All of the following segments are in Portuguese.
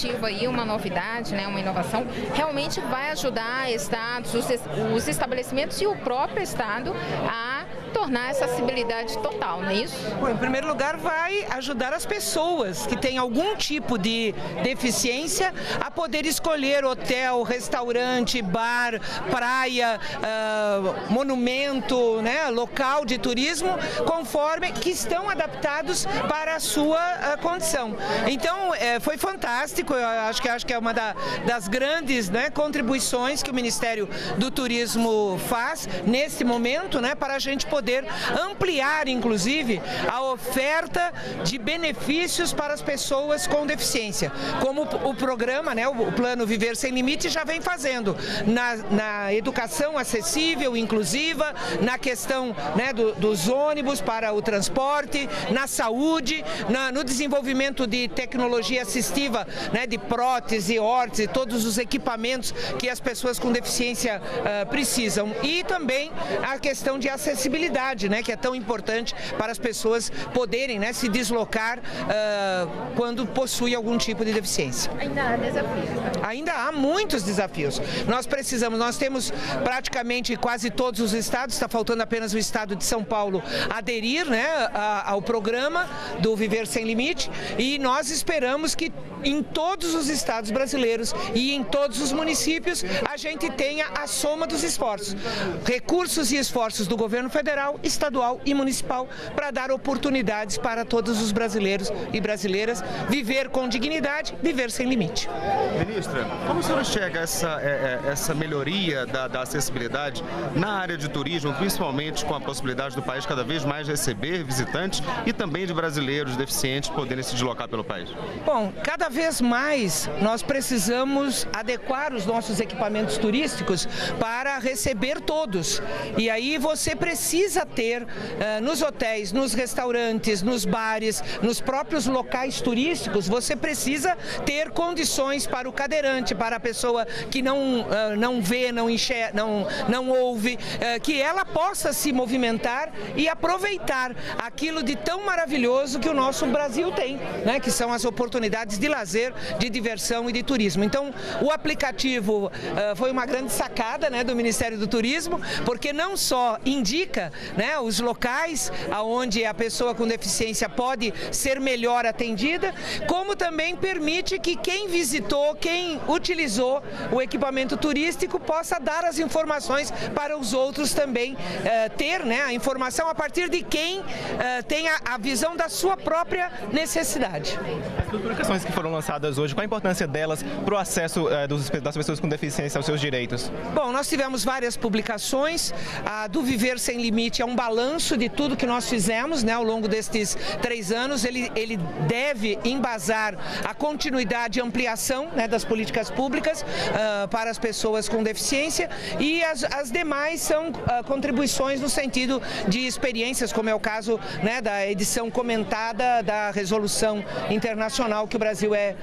iniciativa uma novidade, né, uma inovação, realmente vai ajudar estados, os, os estabelecimentos e o próprio estado a tornar essa acessibilidade total, não é isso? Bom, em primeiro lugar, vai ajudar as pessoas que têm algum tipo de deficiência a poder escolher hotel, restaurante, bar, praia, uh, monumento, né, local de turismo, conforme que estão adaptados para a sua uh, condição. Então, é, foi fantástico, eu acho que, acho que é uma da, das grandes né, contribuições que o Ministério do Turismo faz nesse momento, né, para a gente poder ampliar, inclusive, a oferta de benefícios para as pessoas com deficiência, como o programa, né, o plano Viver Sem Limite já vem fazendo na, na educação acessível, inclusiva, na questão né, do, dos ônibus para o transporte, na saúde, na, no desenvolvimento de tecnologia assistiva, né, de prótese, órtese, todos os equipamentos que as pessoas com deficiência uh, precisam. E também a questão de acessibilidade, né, que é tão importante para as pessoas poderem né, se deslocar uh, quando possuem algum tipo de deficiência. Ainda há desafios. Ainda há muitos desafios. Nós precisamos, nós temos praticamente quase todos os estados, está faltando apenas o estado de São Paulo aderir né, ao programa do Viver Sem Limite e nós esperamos que em todos os estados brasileiros e em todos os municípios a gente tenha a soma dos esforços, recursos e esforços do governo federal, estadual e municipal para dar oportunidades para todos os brasileiros e brasileiras viver com dignidade, viver sem limite. Ministra, como a senhora enxerga essa, é, é, essa melhoria da, da acessibilidade na área de turismo, principalmente com a possibilidade do país cada vez mais receber visitantes e também de brasileiros deficientes poderem se deslocar pelo país? Bom, cada vez mais nós precisamos adequar os nossos equipamentos turísticos para receber todos. E aí você precisa ter uh, nos hotéis, nos restaurantes, nos bares, nos próprios locais turísticos, você precisa ter condições para o cadeirante, para a pessoa que não, uh, não vê, não enxerga, não, não ouve, uh, que ela possa se movimentar e aproveitar aquilo de tão maravilhoso que o nosso Brasil tem, né? que são as oportunidades de lazer, de diversão e de turismo. Então, o aplicativo uh, foi uma grande sacada né, do Ministério do Turismo, porque não só indica né, os locais aonde a pessoa com deficiência pode ser melhor atendida, como também permite que quem visitou, quem utilizou o equipamento turístico possa dar as informações para os outros também uh, ter né, a informação a partir de quem uh, tem a, a visão da sua própria necessidade. As publicações que foram lançadas hoje, qual a importância delas para o acesso uh, dos, das pessoas com deficiência aos seus direitos? Bom, nós tivemos várias publicações. A do Viver Sem Limite é um balanço de tudo que nós fizemos né, ao longo destes três anos. Ele, ele deve embasar a continuidade e ampliação né, das políticas públicas uh, para as pessoas com deficiência e as, as demais são uh, contribuições no sentido de experiências, como é o caso né, da edição comentada da resolução internacional que o Brasil é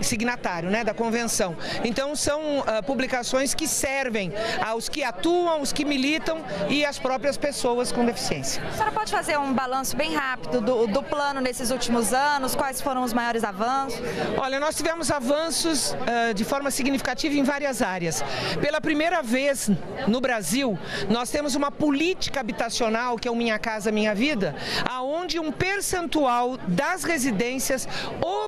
signatário né, da convenção. Então são uh, publicações que servem aos que atuam, os que militam e as próprias pessoas com deficiência. A senhora pode fazer um balanço bem rápido do, do plano nesses últimos anos? Quais foram os maiores avanços? Olha, nós tivemos avanços uh, de forma significativa em várias áreas. Pela primeira vez no Brasil, nós temos uma política habitacional, que é o Minha Casa Minha Vida, aonde um percentual das residências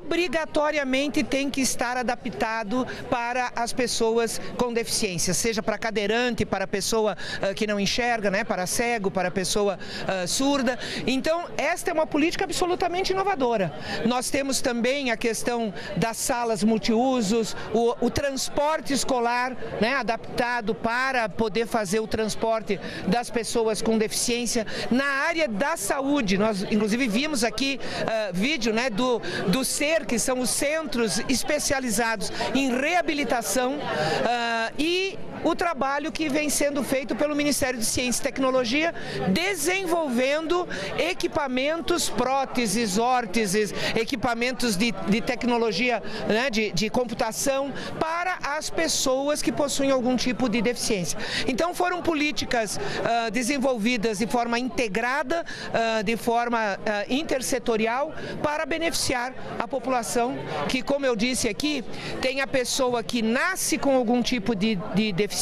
obrigatoriamente tem que estar adaptado para as pessoas com deficiência, seja para cadeirante, para pessoa uh, que não enxerga, né, para cego, para pessoa uh, surda. Então, esta é uma política absolutamente inovadora. Nós temos também a questão das salas multiusos, o, o transporte escolar né, adaptado para poder fazer o transporte das pessoas com deficiência. Na área da saúde, nós inclusive vimos aqui uh, vídeo né, do, do SER, que são os centros especializados em reabilitação uh, e o trabalho que vem sendo feito pelo Ministério de Ciência e Tecnologia, desenvolvendo equipamentos, próteses, órteses, equipamentos de, de tecnologia, né, de, de computação para as pessoas que possuem algum tipo de deficiência. Então foram políticas uh, desenvolvidas de forma integrada, uh, de forma uh, intersetorial, para beneficiar a população que, como eu disse aqui, tem a pessoa que nasce com algum tipo de, de deficiência,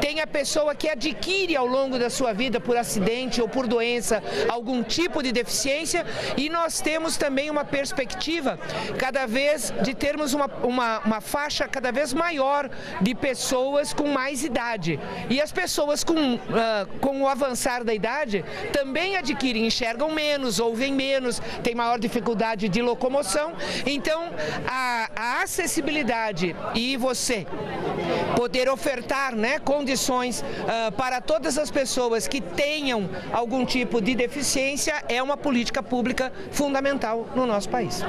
tem a pessoa que adquire ao longo da sua vida por acidente ou por doença algum tipo de deficiência e nós temos também uma perspectiva cada vez de termos uma, uma, uma faixa cada vez maior de pessoas com mais idade. E as pessoas com, uh, com o avançar da idade também adquirem, enxergam menos, ouvem menos, têm maior dificuldade de locomoção. Então, a, a acessibilidade e você poder ofertar né, condições uh, para todas as pessoas que tenham algum tipo de deficiência é uma política pública fundamental no nosso país.